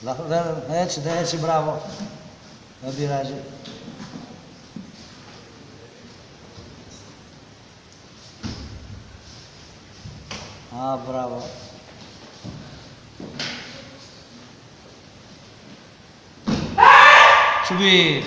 Desce, desce, bravo. A viragem. Ah, bravo. Subir.